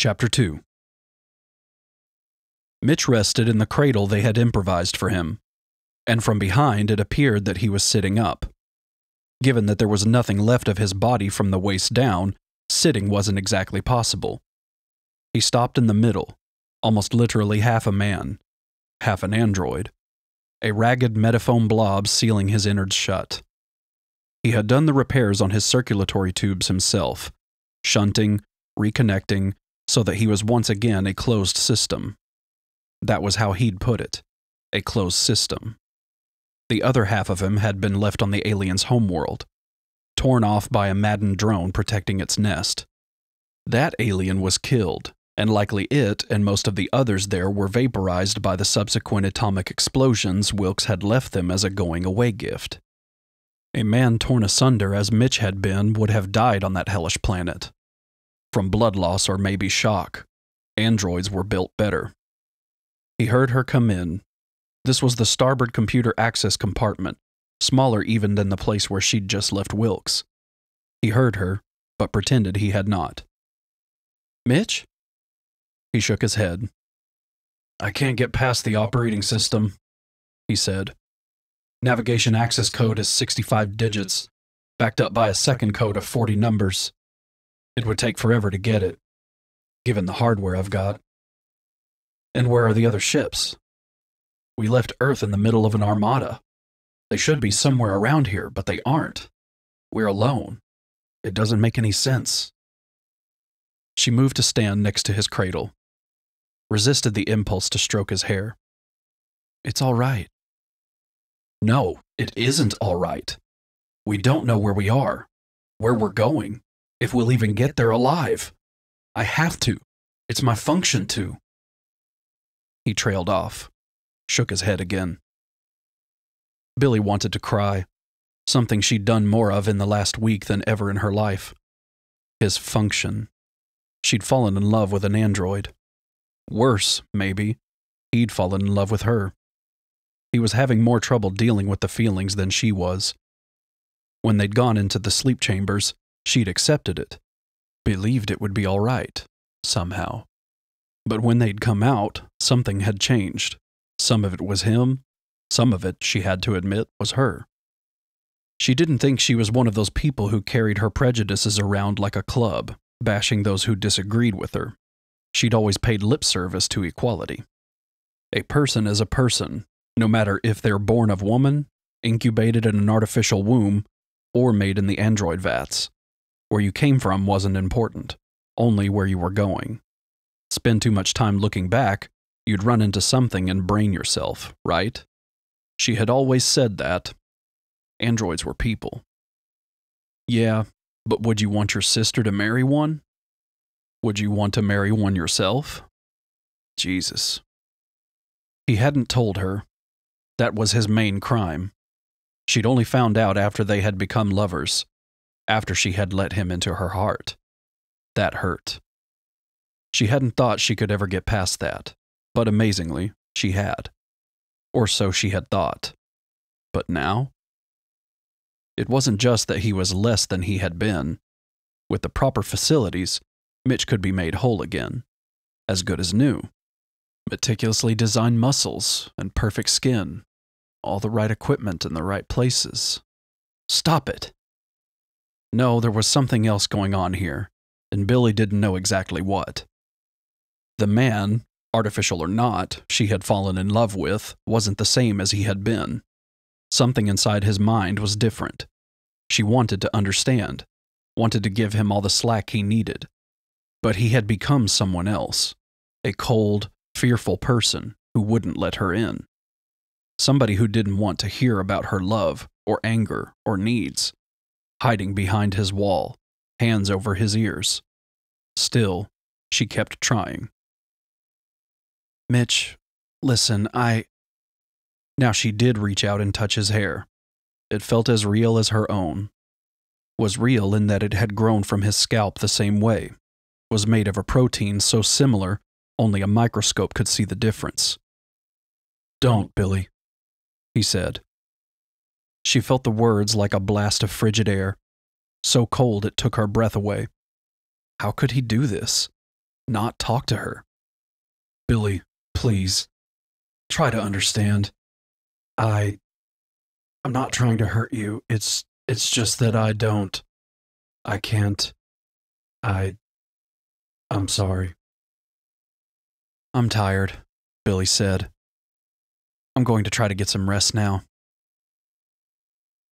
Chapter 2 Mitch rested in the cradle they had improvised for him, and from behind it appeared that he was sitting up. Given that there was nothing left of his body from the waist down, sitting wasn't exactly possible. He stopped in the middle, almost literally half a man, half an android, a ragged metafoam blob sealing his innards shut. He had done the repairs on his circulatory tubes himself, shunting, reconnecting, so that he was once again a closed system. That was how he'd put it a closed system. The other half of him had been left on the alien's homeworld, torn off by a maddened drone protecting its nest. That alien was killed, and likely it and most of the others there were vaporized by the subsequent atomic explosions Wilks had left them as a going away gift. A man torn asunder as Mitch had been would have died on that hellish planet. From blood loss or maybe shock. Androids were built better. He heard her come in. This was the starboard computer access compartment, smaller even than the place where she'd just left Wilks. He heard her, but pretended he had not. Mitch? He shook his head. I can't get past the operating system, he said. Navigation access code is 65 digits, backed up by a second code of 40 numbers. It would take forever to get it, given the hardware I've got. And where are the other ships? We left Earth in the middle of an armada. They should be somewhere around here, but they aren't. We're alone. It doesn't make any sense. She moved to stand next to his cradle, resisted the impulse to stroke his hair. It's all right. No, it isn't all right. We don't know where we are, where we're going, if we'll even get there alive. I have to. It's my function to. He trailed off, shook his head again. Billie wanted to cry, something she'd done more of in the last week than ever in her life. His function. She'd fallen in love with an android. Worse, maybe, he'd fallen in love with her. He was having more trouble dealing with the feelings than she was. When they'd gone into the sleep chambers, she'd accepted it, believed it would be all right, somehow. But when they'd come out, something had changed. Some of it was him, some of it, she had to admit, was her. She didn't think she was one of those people who carried her prejudices around like a club, bashing those who disagreed with her. She'd always paid lip service to equality. A person is a person, no matter if they're born of woman, incubated in an artificial womb, or made in the android vats. Where you came from wasn't important, only where you were going. Spend too much time looking back, you'd run into something and brain yourself, right? She had always said that. Androids were people. Yeah, but would you want your sister to marry one? Would you want to marry one yourself? Jesus. He hadn't told her, that was his main crime. She'd only found out after they had become lovers, after she had let him into her heart. That hurt. She hadn't thought she could ever get past that, but amazingly, she had. Or so she had thought. But now? It wasn't just that he was less than he had been. With the proper facilities, Mitch could be made whole again, as good as new. Meticulously designed muscles and perfect skin, all the right equipment in the right places. Stop it! No, there was something else going on here, and Billie didn't know exactly what. The man, artificial or not, she had fallen in love with wasn't the same as he had been. Something inside his mind was different. She wanted to understand, wanted to give him all the slack he needed. But he had become someone else, a cold, fearful person who wouldn't let her in somebody who didn't want to hear about her love or anger or needs, hiding behind his wall, hands over his ears. Still, she kept trying. Mitch, listen, I. Now she did reach out and touch his hair. It felt as real as her own. Was real in that it had grown from his scalp the same way, was made of a protein so similar only a microscope could see the difference. Don't, Billie he said. She felt the words like a blast of frigid air, so cold it took her breath away. How could he do this? not talk to her. Billie, please, try to understand. I. I'm not trying to hurt you. It's. It's just that I don't. I can't. I. I'm sorry. I'm tired, Billie said. I'm going to try to get some rest now.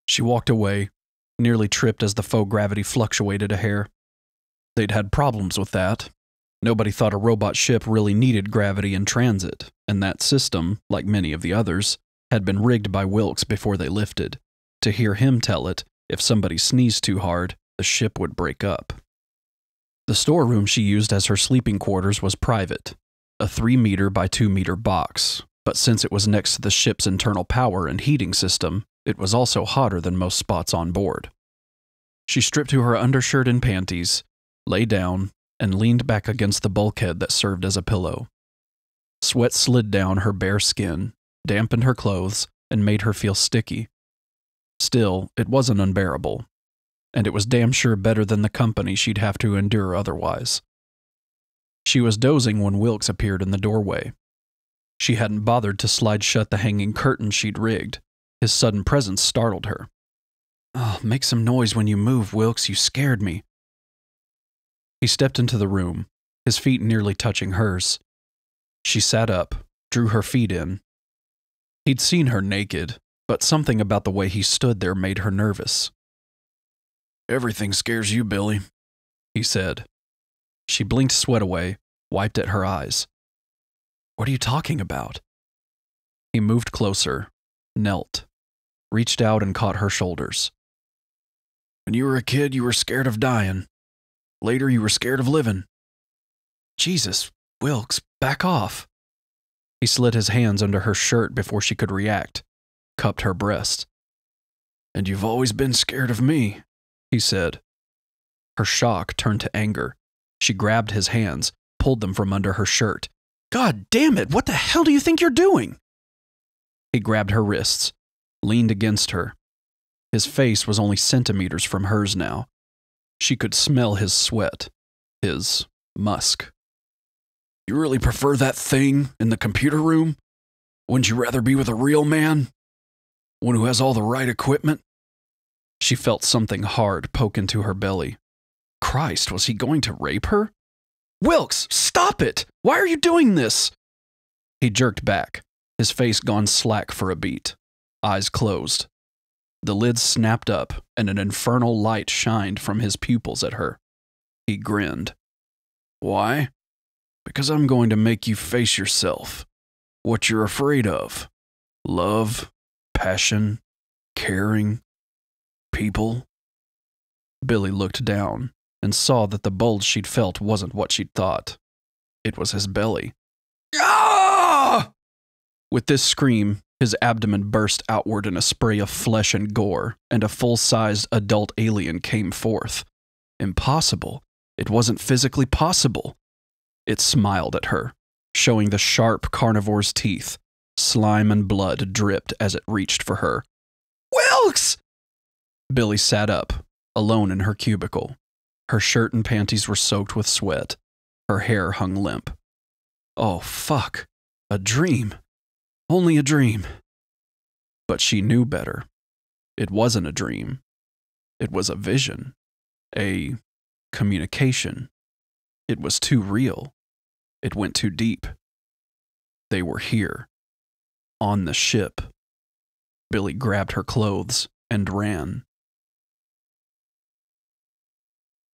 She walked away, nearly tripped as the faux gravity fluctuated a hair. They'd had problems with that. Nobody thought a robot ship really needed gravity in transit, and that system, like many of the others, had been rigged by Wilks before they lifted. To hear him tell it, if somebody sneezed too hard, the ship would break up. The storeroom she used as her sleeping quarters was private, a 3 meter by 2 meter box, but since it was next to the ship's internal power and heating system, it was also hotter than most spots on board. She stripped to her undershirt and panties, lay down, and leaned back against the bulkhead that served as a pillow. Sweat slid down her bare skin, dampened her clothes, and made her feel sticky. Still, it wasn't unbearable, and it was damn sure better than the company she'd have to endure otherwise. She was dozing when Wilks appeared in the doorway. She hadn't bothered to slide shut the hanging curtain she'd rigged. His sudden presence startled her. Oh, make some noise when you move, Wilks. You scared me. He stepped into the room, his feet nearly touching hers. She sat up, drew her feet in. He'd seen her naked, but something about the way he stood there made her nervous. Everything scares you, Billie, he said. She blinked sweat away, wiped at her eyes. What are you talking about? He moved closer, knelt, reached out and caught her shoulders. When you were a kid, you were scared of dying. Later, you were scared of living. Jesus, Wilks, back off. He slid his hands under her shirt before she could react, cupped her breast. And you've always been scared of me, he said. Her shock turned to anger. She grabbed his hands, pulled them from under her shirt. God damn it, what the hell do you think you're doing? He grabbed her wrists, leaned against her. His face was only centimeters from hers now. She could smell his sweat, his musk. You really prefer that thing in the computer room? Wouldn't you rather be with a real man? One who has all the right equipment? She felt something hard poke into her belly. Christ, was he going to rape her? Wilks, stop it! Why are you doing this? He jerked back, his face gone slack for a beat, eyes closed. The lids snapped up, and an infernal light shined from his pupils at her. He grinned. Why? Because I'm going to make you face yourself. What you're afraid of. Love, passion, caring, people? Billie looked down and saw that the bulge she'd felt wasn't what she'd thought. It was his belly. Ah! With this scream, his abdomen burst outward in a spray of flesh and gore, and a full sized adult alien came forth. Impossible. It wasn't physically possible. It smiled at her, showing the sharp carnivore's teeth. Slime and blood dripped as it reached for her. Wilks! Billie sat up, alone in her cubicle. Her shirt and panties were soaked with sweat. Her hair hung limp. Oh, fuck. A dream. Only a dream. But she knew better. It wasn't a dream. It was a vision. A communication. It was too real. It went too deep. They were here. On the ship. Billie grabbed her clothes and ran.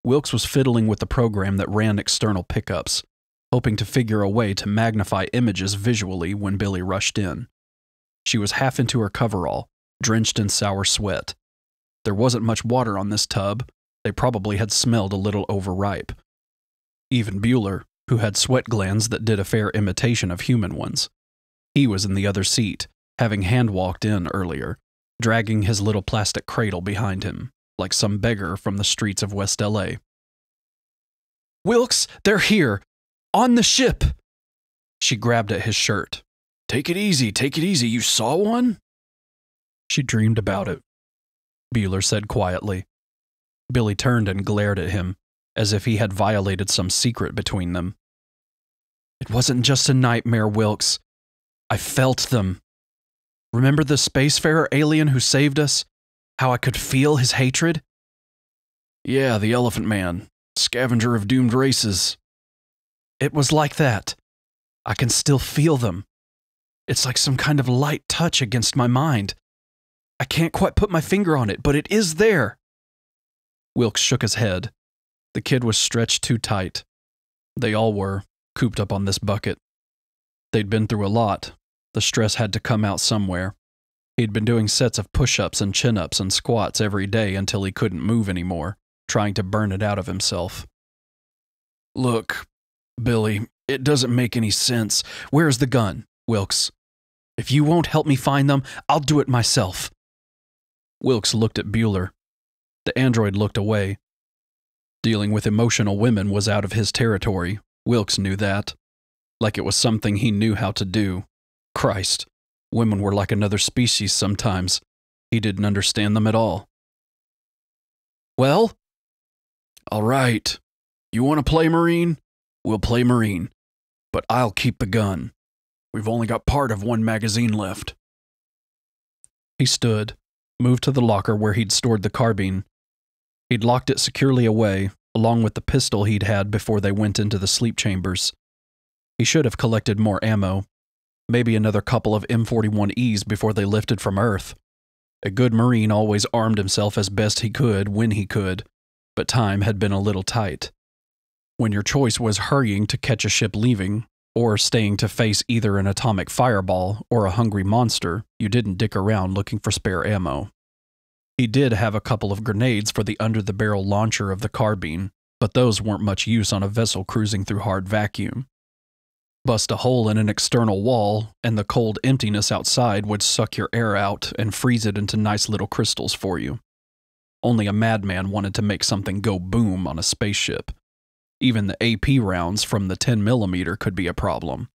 Wilks was fiddling with the program that ran external pickups, hoping to figure a way to magnify images visually when Billie rushed in. She was half into her coverall, drenched in sour sweat. There wasn't much water on this tub. They probably had smelled a little overripe. Even Bueller, who had sweat glands that did a fair imitation of human ones. He was in the other seat, having hand walked in earlier, dragging his little plastic cradle behind him like some beggar from the streets of West LA. Wilks, they're here! On the ship! She grabbed at his shirt. Take it easy, take it easy. You saw one? She dreamed about it, Bueller said quietly. Billie turned and glared at him, as if he had violated some secret between them. It wasn't just a nightmare, Wilks. I felt them. Remember the spacefarer alien who saved us? How I could feel his hatred? Yeah, the Elephant Man, scavenger of doomed races. It was like that. I can still feel them. It's like some kind of light touch against my mind. I can't quite put my finger on it, but it is there. Wilks shook his head. The kid was stretched too tight. They all were, cooped up on this bucket. They'd been through a lot. The stress had to come out somewhere. He'd been doing sets of push ups and chin ups and squats every day until he couldn't move anymore, trying to burn it out of himself. Look, Billie, it doesn't make any sense. Where's the gun, Wilks? If you won't help me find them, I'll do it myself. Wilks looked at Bueller. The android looked away. Dealing with emotional women was out of his territory. Wilks knew that. Like it was something he knew how to do. Christ, women were like another species sometimes. He didn't understand them at all. Well? All right. You want to play Marine? We'll play Marine. But I'll keep the gun. We've only got part of one magazine left. He stood, moved to the locker where he'd stored the carbine. He'd locked it securely away, along with the pistol he'd had before they went into the sleep chambers. He should have collected more ammo, maybe another couple of M41Es before they lifted from Earth. A good Marine always armed himself as best he could when he could, but time had been a little tight. When your choice was hurrying to catch a ship leaving, or staying to face either an atomic fireball or a hungry monster, you didn't dick around looking for spare ammo. He did have a couple of grenades for the under the barrel launcher of the carbine, but those weren't much use on a vessel cruising through hard vacuum. Bust a hole in an external wall, and the cold emptiness outside would suck your air out and freeze it into nice little crystals for you. Only a madman wanted to make something go boom on a spaceship. Even the AP rounds from the 10 millimeter could be a problem,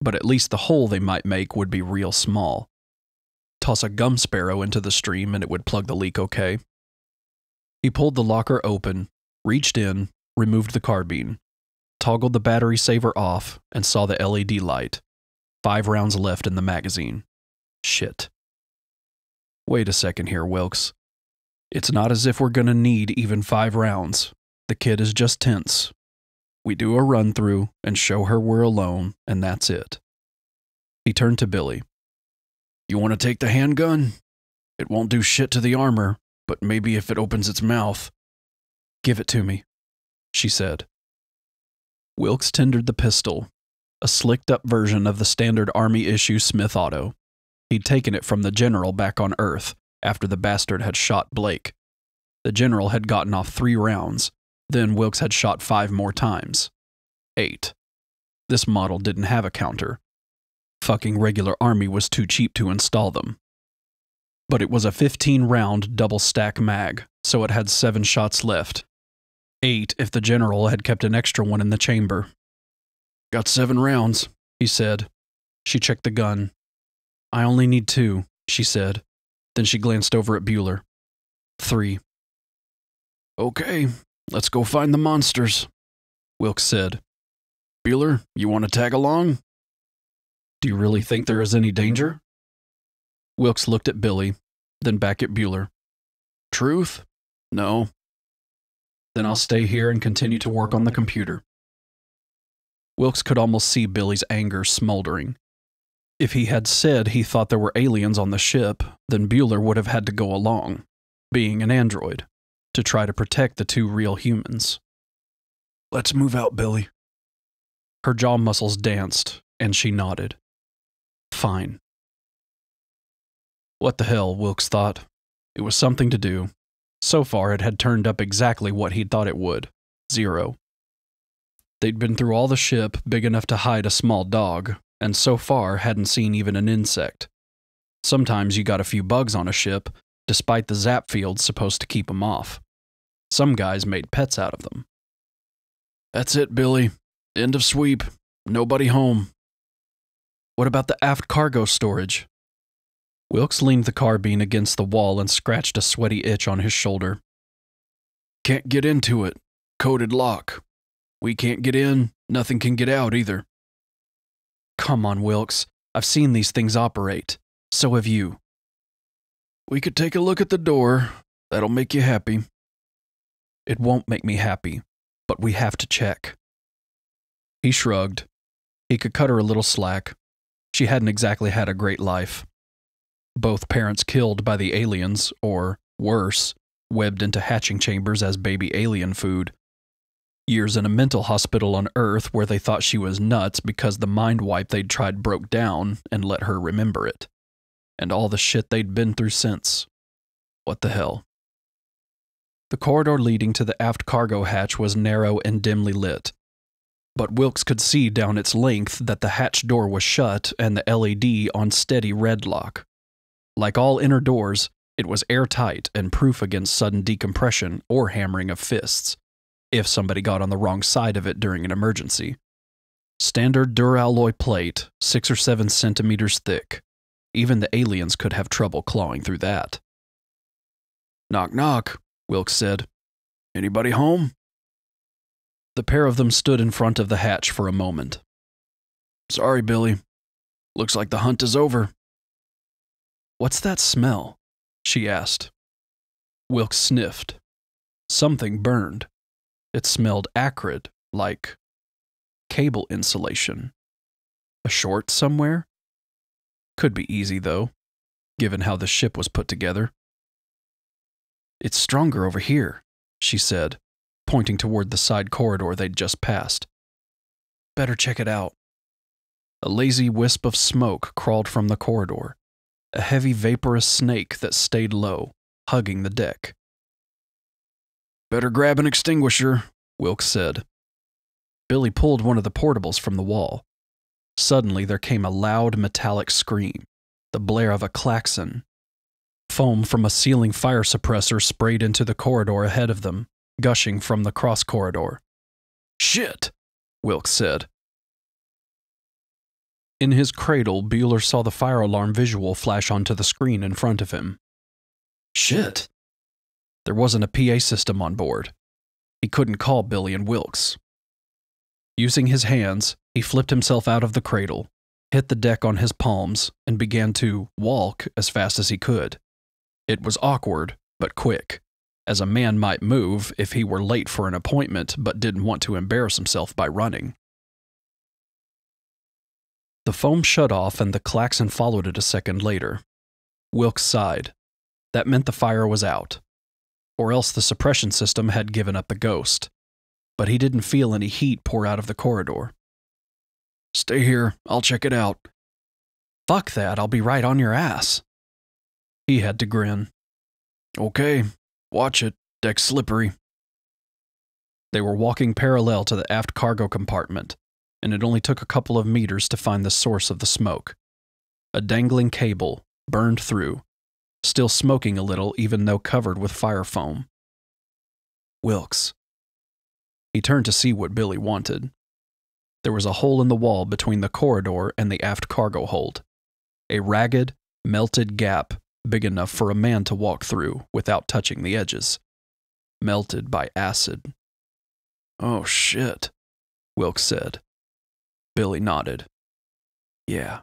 but at least the hole they might make would be real small. Toss a gum sparrow into the stream and it would plug the leak okay. He pulled the locker open, reached in, removed the carbine, toggled the battery saver off, and saw the LED light. Five rounds left in the magazine. Shit. Wait a second here, Wilks. It's not as if we're gonna need even five rounds. The kid is just tense. We do a run through and show her we're alone, and that's it. He turned to Billie. You want to take the handgun? It won't do shit to the armor, but maybe if it opens its mouth. Give it to me, she said. Wilks tendered the pistol, a slicked up version of the standard Army issue Smith Auto. He'd taken it from the general back on Earth after the bastard had shot Blake. The general had gotten off three rounds, then Wilks had shot five more times. Eight. This model didn't have a counter. Fucking regular army was too cheap to install them. But it was a 15 round double stack mag, so it had seven shots left. Eight if the general had kept an extra one in the chamber. Got seven rounds, he said. She checked the gun. I only need two, she said. Then she glanced over at Bueller. Three. Okay, let's go find the monsters, Wilks said. Bueller, you want to tag along? Do you really think there is any danger? Wilks looked at Billie, then back at Bueller. Truth? No. Then I'll stay here and continue to work on the computer. Wilks could almost see Billie's anger smoldering. If he had said he thought there were aliens on the ship, then Bueller would have had to go along, being an android, to try to protect the two real humans. Let's move out, Billie. Her jaw muscles danced, and she nodded. Fine. What the hell, Wilks thought. It was something to do. So far, it had turned up exactly what he'd thought it would zero. They'd been through all the ship big enough to hide a small dog, and so far hadn't seen even an insect. Sometimes you got a few bugs on a ship, despite the zap fields supposed to keep 'em off. Some guys made pets out of them. That's it, Billie. End of sweep. Nobody home. What about the aft cargo storage? Wilks leaned the carbine against the wall and scratched a sweaty itch on his shoulder. Can't get into it. Coded lock. We can't get in, nothing can get out either. Come on, Wilks. I've seen these things operate. So have you. We could take a look at the door. That'll make you happy. It won't make me happy, but we have to check. He shrugged. He could cut her a little slack. She hadn't exactly had a great life. Both parents killed by the aliens, or, worse, webbed into hatching chambers as baby alien food. Years in a mental hospital on Earth where they thought she was nuts because the mind wipe they'd tried broke down and let her remember it. And all the shit they'd been through since. What the hell? The corridor leading to the aft cargo hatch was narrow and dimly lit. But Wilks could see down its length that the hatch door was shut and the LED on steady red lock. Like all inner doors, it was airtight and proof against sudden decompression or hammering of fists, if somebody got on the wrong side of it during an emergency. Standard duralloy plate, six or seven centimeters thick. Even the aliens could have trouble clawing through that. Knock, knock, Wilks said. Anybody home? The pair of them stood in front of the hatch for a moment. Sorry, Billie. Looks like the hunt is over. What's that smell? she asked. Wilks sniffed. Something burned. It smelled acrid, like cable insulation. A short somewhere? Could be easy, though, given how the ship was put together. It's stronger over here, she said, pointing toward the side corridor they'd just passed. Better check it out. A lazy wisp of smoke crawled from the corridor, a heavy vaporous snake that stayed low, hugging the deck. Better grab an extinguisher, Wilks said. Billie pulled one of the portables from the wall. Suddenly there came a loud metallic scream, the blare of a klaxon. Foam from a ceiling fire suppressor sprayed into the corridor ahead of them, gushing from the cross corridor. Shit, Wilks said. In his cradle, Bueller saw the fire alarm visual flash onto the screen in front of him. Shit. There wasn't a PA system on board. He couldn't call Billie and Wilks. Using his hands, he flipped himself out of the cradle, hit the deck on his palms, and began to walk as fast as he could. It was awkward, but quick, as a man might move if he were late for an appointment but didn't want to embarrass himself by running. The foam shut off and the klaxon followed it a second later. Wilks sighed. That meant the fire was out. Or else the suppression system had given up the ghost. But he didn't feel any heat pour out of the corridor. Stay here, I'll check it out. Fuck that, I'll be right on your ass. He had to grin. Okay, watch it, deck's slippery. They were walking parallel to the aft cargo compartment, and it only took a couple of meters to find the source of the smoke. A dangling cable, burned through, still smoking a little even though covered with fire foam. Wilks. He turned to see what Billie wanted. There was a hole in the wall between the corridor and the aft cargo hold. A ragged, melted gap big enough for a man to walk through without touching the edges. Melted by acid. Oh shit, Wilks said. Billie nodded. Yeah.